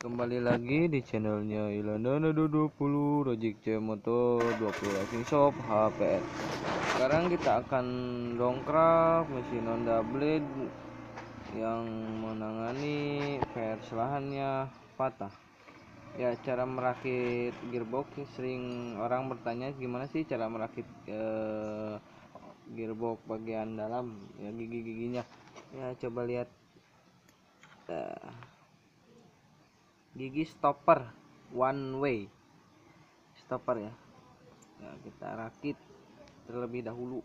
Kembali lagi di channelnya Ilandana 20 Rojik C Motor 20 Racing Shop HPS Sekarang kita akan dongkrak mesin Honda Blade Yang menangani fair lahannya patah. Ya cara merakit gearbox sering orang bertanya gimana sih cara merakit eh, gearbox bagian dalam ya gigi-giginya? Ya coba lihat Nah, gigi stopper one way. Stopper ya. Ya kita rakit terlebih dahulu.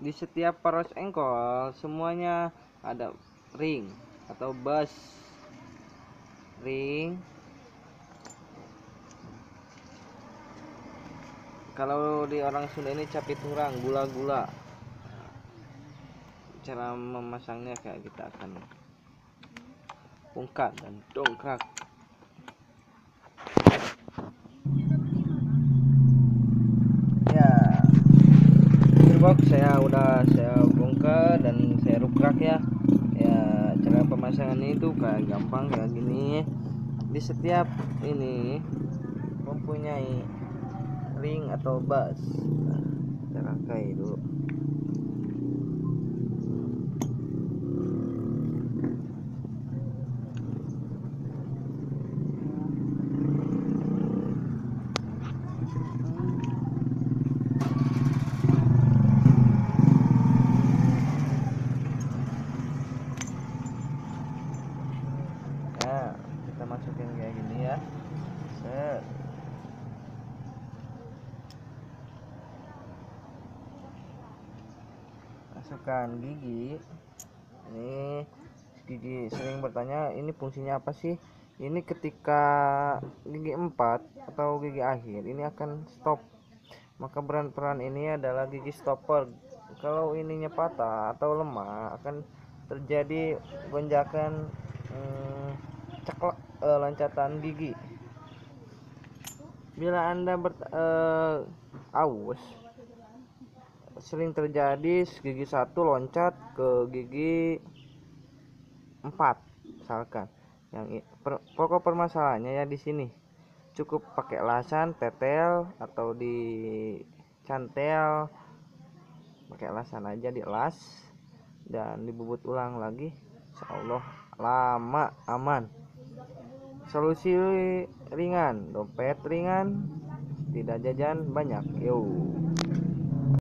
Di setiap poros engkol semuanya ada ring atau bus. Ring. Kalau di orang Sunda ini capit turang gula-gula. Cara memasangnya kayak kita akan bongkar dan dongkrak. Ya. Gearbox saya udah saya bongkar dan saya rukrak ya. Ya cara pemasangan itu kayak gampang kayak gini. Di setiap ini mempunyai ring atau bus. Nah, kita rangkai dulu Nah, kita masukin kayak gini ya. Set. Masukkan gigi. Ini gigi sering bertanya ini fungsinya apa sih? Ini ketika gigi 4 atau gigi akhir ini akan stop. Maka peran-peran ini adalah gigi stopper. Kalau ininya patah atau lemah akan terjadi gonjakan hmm, eh, loncatan gigi. Bila anda ber, eh, aus sering terjadi gigi satu loncat ke gigi empat misalkan. Yang per- pokok permasalahannya ya di sini. Cukup pakai lasan tetel atau di cantel pakai lasan aja dilas dan dibubut ulang lagi. Insya Allah lama aman solusi ringan. Dompet ringan tidak jajan banyak. Yo